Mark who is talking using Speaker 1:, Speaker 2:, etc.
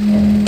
Speaker 1: Yeah.